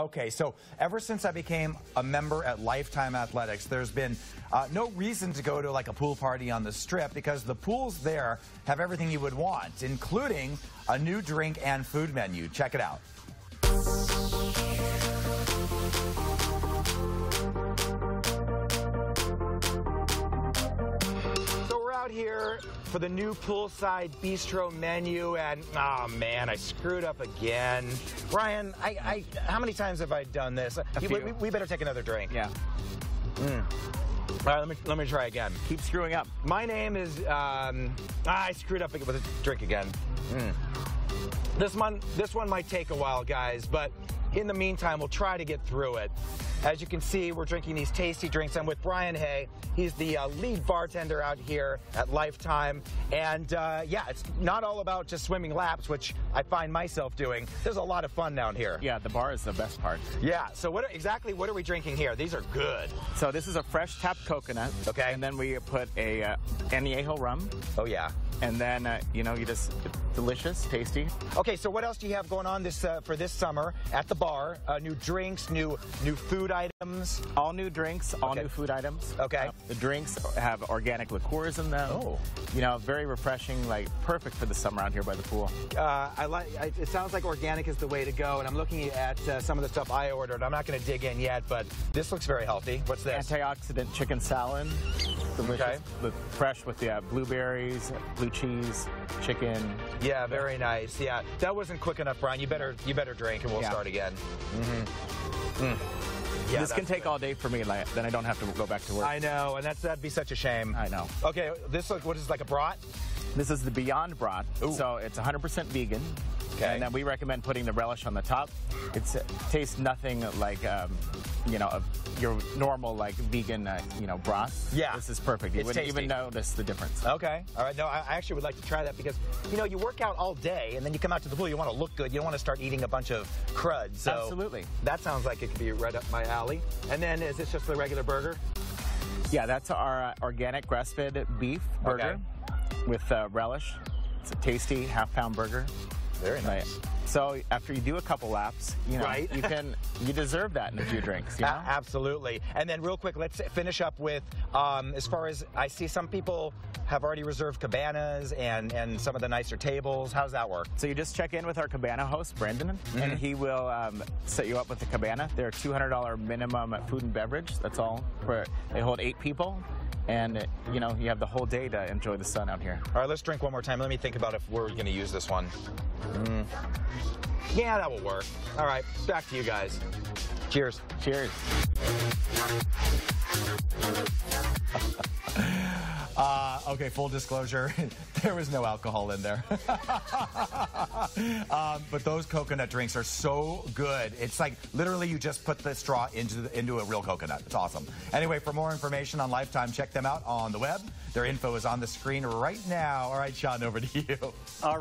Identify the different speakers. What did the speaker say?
Speaker 1: Okay, so ever since I became a member at Lifetime Athletics, there's been uh, no reason to go to like a pool party on the strip because the pools there have everything you would want, including a new drink and food menu. Check it out. Out here for the new poolside bistro menu, and oh man, I screwed up again. Ryan, I, I how many times have I done this? You- we, we better take another drink.
Speaker 2: Yeah.
Speaker 1: All right, let me let me try again.
Speaker 2: Keep screwing up.
Speaker 1: My name is um, I screwed up with a drink again. Mm. This one this one might take a while, guys, but in the meantime, we'll try to get through it. As you can see, we're drinking these tasty drinks. I'm with Brian Hay. He's the uh, lead bartender out here at Lifetime. And uh, yeah, it's not all about just swimming laps, which I find myself doing. There's a lot of fun down here.
Speaker 2: Yeah, the bar is the best part.
Speaker 1: Yeah. So what are, exactly what are we drinking here? These are good.
Speaker 2: So this is a fresh tapped coconut.
Speaker 1: Okay.
Speaker 2: And then we put a uh, añejo rum.
Speaker 1: Oh yeah.
Speaker 2: And then, uh, you know, you just, delicious, tasty.
Speaker 1: Okay, so what else do you have going on this uh, for this summer at the bar? Uh, new drinks, new new food items.
Speaker 2: All new drinks, all
Speaker 1: Okay.
Speaker 2: new food items.
Speaker 1: Okay.
Speaker 2: Uh, the drinks have organic liqueurs in them.
Speaker 1: Oh.
Speaker 2: You know, very refreshing, like perfect for the summer out here by the pool.
Speaker 1: Uh, I like. It sounds like organic is the way to go, and I'm looking at uh, some of the stuff I ordered. I'm not going to dig in yet, but this looks very healthy. What's this?
Speaker 2: Antioxidant chicken salad. Delicious.
Speaker 1: Okay.
Speaker 2: Fresh with the uh, blueberries, blue cheese, chicken.
Speaker 1: yeah, very nice. Yeah, that wasn't quick enough, Brian. You better you better drink, and we'll
Speaker 2: Yeah.
Speaker 1: start again. Mm-hmm. Mm. Yeah,
Speaker 2: this can take
Speaker 1: good.
Speaker 2: all day for me, like, then I don't have to go back to work.
Speaker 1: I know, and that's that'd be such a shame.
Speaker 2: I know.
Speaker 1: Okay, this look. What is like a brat?
Speaker 2: This is the Beyond Brat.
Speaker 1: Ooh.
Speaker 2: So it's 100% vegan.
Speaker 1: Okay.
Speaker 2: And then we recommend putting the relish on the top. It's, it tastes nothing like, um, you know, of your normal, like, vegan, uh, you know, broth.
Speaker 1: Yeah.
Speaker 2: This is perfect. You
Speaker 1: It's
Speaker 2: wouldn't even notice the difference.
Speaker 1: Okay. All right. No, I I actually would like to try that because, you know, you work out all day and then you come out to the pool, you want to look good. You don't want to start eating a bunch of crud. So
Speaker 2: Absolutely.
Speaker 1: That sounds like it could be right up my alley. And then is this just the regular burger?
Speaker 2: Yeah, that's our uh, organic grass-fed beef burger with uh, relish. It's a tasty half-pound burger.
Speaker 1: Very
Speaker 2: Right. So after you do a couple laps, you know,
Speaker 1: Right.
Speaker 2: you can you deserve that in a few drinks. You know?
Speaker 1: A- absolutely. And then real quick, let's finish up with um, as far as I see some people have already reserved cabanas and, and some of the nicer tables. How's that work?
Speaker 2: So you just check in with our cabana host, Brendan, and he will um, set you up with the cabana. They're a $200 minimum food and beverage. That's all. For, they hold eight people, and you know you have the whole day to enjoy the sun out here.
Speaker 1: All right, let's drink one more time. Let me think about if we're going to use this one. Mm. Yeah, that will work. All right, back to you guys. Cheers.
Speaker 2: Cheers.
Speaker 1: Uh, okay, full disclosure, there was no alcohol in there. um, but those coconut drinks are so good. It's like literally you just put the straw into the, into a real coconut. It's awesome. Anyway, for more information on Lifetime, check them out on the web. Their info is on the screen right now. All right, Sean, over to you.
Speaker 2: All